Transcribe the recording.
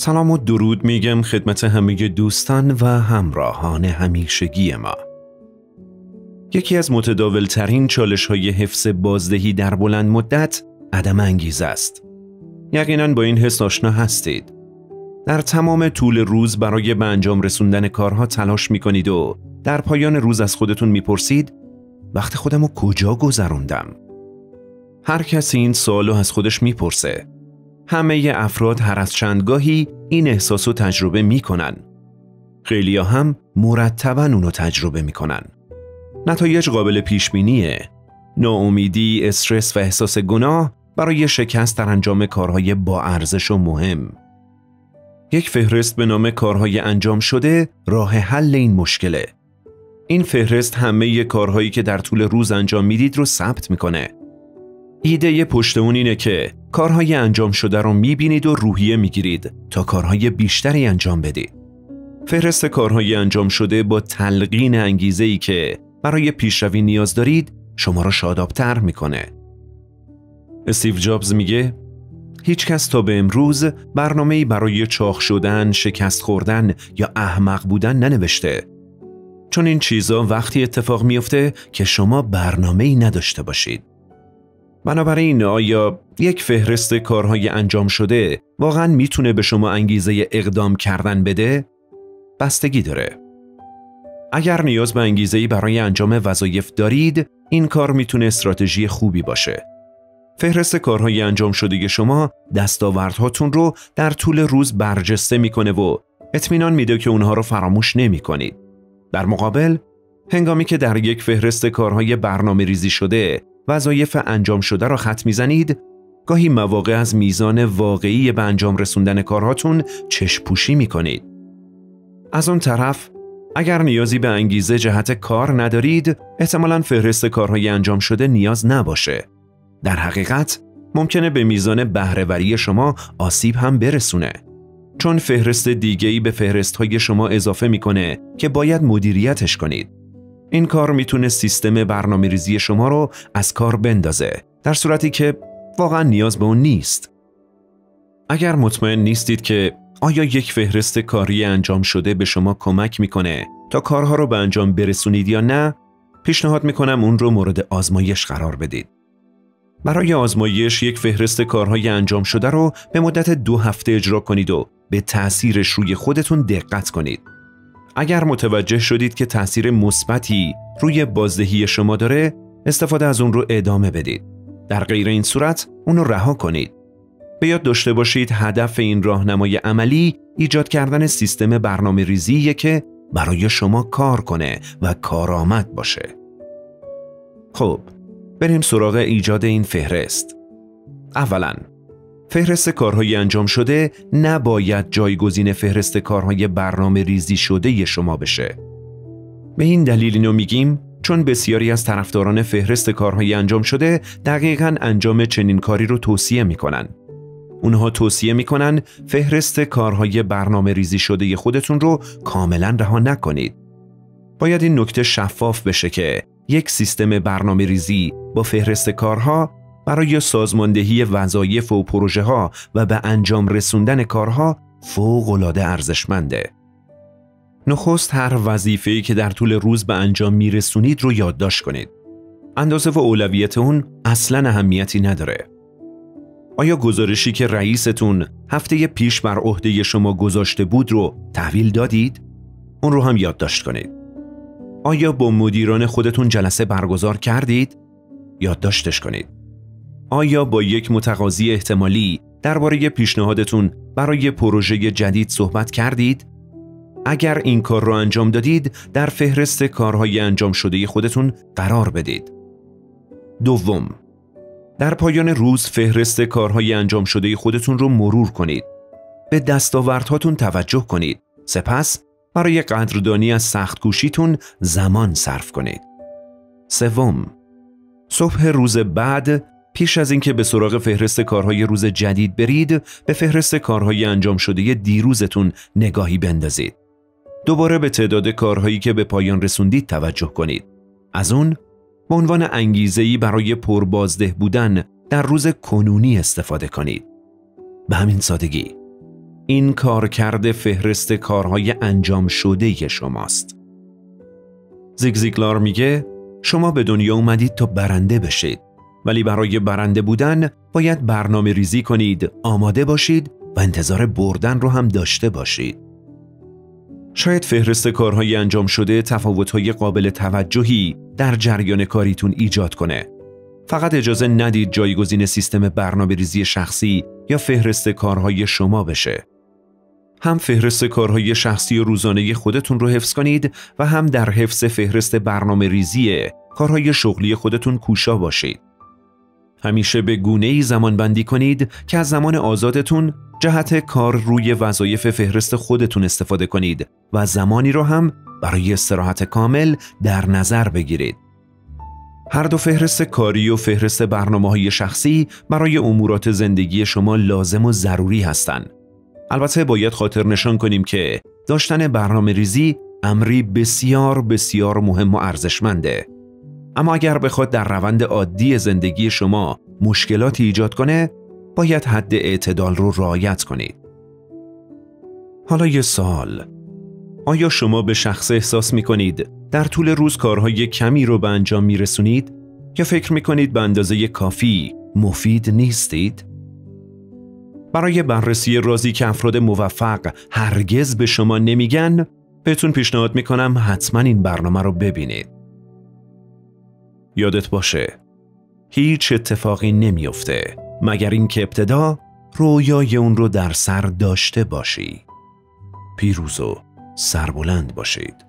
سلام و درود میگم خدمت همه دوستان و همراهان همیشگی ما یکی از متداولترین چالش های حفظ بازدهی در بلند مدت عدم انگیزه است یقینا با این حس آشنا هستید در تمام طول روز برای به انجام رسوندن کارها تلاش می کنید و در پایان روز از خودتون می‌پرسید وقت خودم رو کجا گذروندم؟ هر کسی این سوالو از خودش می‌پرسه. همه افراد هر از چندگاهی این احساس رو تجربه می‌کنن. خیلی هم مرتبا اونو تجربه می‌کنن. نتایج قابل پیش بینیه. ناامیدی، استرس و احساس گناه برای شکست در انجام کارهای با ارزش و مهم. یک فهرست به نام کارهای انجام شده راه حل این مشکله. این فهرست همه کارهایی که در طول روز انجام می‌دید رو ثبت می‌کنه. ایده پشت اون اینه که کارهای انجام شده رو می‌بینید و روحیه می‌گیرید تا کارهای بیشتری انجام بدید. فهرست کارهای انجام شده با تلقین انگیزه ای که برای پیشروی نیاز دارید شما را شادابتر می‌کنه. استیو جابز میگه هیچ کس تا به امروز برنامه برای چاخ شدن، شکست خوردن یا احمق بودن ننوشته. چون این چیزا وقتی اتفاق میفته که شما برنامه ای نداشته باشید. بنابراین آیا یک فهرست کارهای انجام شده واقعا می‌تونه به شما انگیزه اقدام کردن بده؟ بستگی داره. اگر نیاز به انگیزه‌ای برای انجام وظایف دارید، این کار می‌تونه استراتژی خوبی باشه. فهرست کارهای انجام شده شما دستاوردهاتون رو در طول روز برجسته می‌کنه و اطمینان میده که اونها رو فراموش نمی کنید. در مقابل هنگامی که در یک فهرست کارهای برنامه ریزی شده وظایف انجام شده را خط می‌زنید. گاهی مواقع از میزان واقعی به انجام رسوندن کارهاتون چشم پوشی می. از اون طرف اگر نیازی به انگیزه جهت کار ندارید احتمالا فهرست کارهای انجام شده نیاز نباشه. در حقیقت ممکنه به میزان بهرهوری شما آسیب هم برسونه. چون فهرست دیگه‌ای به فهرست های شما اضافه می‌کنه که باید مدیریتش کنید. این کار می‌تونه سیستم برنامه ریزی شما رو از کار بندازه در صورتی که واقعا نیاز به اون نیست اگر مطمئن نیستید که آیا یک فهرست کاری انجام شده به شما کمک می‌کنه تا کارها رو به انجام برسونید یا نه پیشنهاد می‌کنم اون رو مورد آزمایش قرار بدید برای آزمایش یک فهرست کارهای انجام شده رو به مدت دو هفته اجرا کنید و به تأثیرش روی خودتون دقت کنید. اگر متوجه شدید که تأثیر مثبتی روی بازدهی شما داره، استفاده از اون رو ادامه بدید. در غیر این صورت اون رو رها کنید. به یاد داشته باشید هدف این راهنمای عملی ایجاد کردن سیستم برنامه ریزیه که برای شما کار کنه و کارآمد باشه. خب، بریم سراغ ایجاد این فهرست. اولا فهرست کارهای انجام شده نباید جایگزین فهرست کارهای برنامه ریزی شده شما بشه. به این دلیل اینو میگیم چون بسیاری از طرفداران فهرست کارهای انجام شده دقیقا انجام چنین کاری رو توصیه می‌کنن. اونها توصیه می‌کنن فهرست کارهای برنامه ریزی شده خودتون رو کاملا رها نکنید. باید این نکته شفاف بشه که یک سیستم برنامه ریزی با فهرست کارها برای سازماندهی وظایف و پروژه ها و به انجام رسوندن کارها فوق العاده ارزشمنده. نخست هر وظیفه‌ای که در طول روز به انجام میرسونید رو یادداشت کنید. اندازه و اولویت اون اصلا اهمیتی نداره. آیا گزارشی که رئیستون هفته پیش بر عهده شما گذاشته بود رو تحویل دادید؟ اون رو هم یادداشت کنید. آیا با مدیران خودتون جلسه برگزار کردید؟ یادداشتش کنید. آیا با یک متقاضی احتمالی درباره پیشنهادتون برای پروژه جدید صحبت کردید؟ اگر این کار را انجام دادید در فهرست کارهای انجام شده خودتون قرار بدید. دوم در پایان روز فهرست کارهای انجام شده خودتون رو مرور کنید. به دستاوردهاتون توجه کنید. سپس برای قدردانی از سخت کوشیتون زمان صرف کنید. سوم صبح روز بعد پیش از اینکه به سراغ فهرست کارهای روز جدید برید به فهرست کارهای انجام شده دیروزتون نگاهی بندازید. دوباره به تعداد کارهایی که به پایان رسوندید توجه کنید. از اون به عنوان انگیزه‌ای برای پربازده بودن در روز کنونی استفاده کنید. به همین سادگی این کارکرد فهرست کارهای انجام شده شماست. زیگزیگلار میگه شما به دنیا اومدید تا برنده بشید ولی برای برنده بودن باید برنامه ریزی کنید، آماده باشید و انتظار بردن رو هم داشته باشید. شاید فهرست کارهای انجام شده تفاوتهای قابل توجهی در جریان کاریتون ایجاد کنه. فقط اجازه ندید جایگزین سیستم برنامه ریزی شخصی یا فهرست کارهای شما بشه. هم فهرست کارهای شخصی و روزانه خودتون رو حفظ کنید و هم در حفظ فهرست برنامه ریزی کارهای شغلی خودتون کوشا باشید. همیشه به گونه ای زمان بندی کنید که از زمان آزادتون جهت کار روی وظایف فهرست خودتون استفاده کنید و زمانی رو هم برای استراحت کامل در نظر بگیرید. هر دو فهرست کاری و فهرست برنامه های شخصی برای امورات زندگی شما لازم و ضروری هستند. البته باید خاطر نشان کنیم که داشتن برنامه ریزی امری بسیار بسیار مهم و ارزشمنده. اما اگر بخواد در روند عادی زندگی شما مشکلاتی ایجاد کنه باید حد اعتدال رو رعایت کنید. حالا یه سال آیا شما به شخص احساس می کنید در طول روز کارهای کمی رو به انجام می رسونید یا فکر می کنید به اندازه کافی مفید نیستید؟ برای بررسی رازی که افراد موفق هرگز به شما نمیگن بهتون پیشنهاد می‌کنم حتما این برنامه رو ببینید. یادت باشه هیچ اتفاقی نمیافته مگر اینکه ابتدا رویای اون رو در سر داشته باشی. پیروز و سربلند باشید.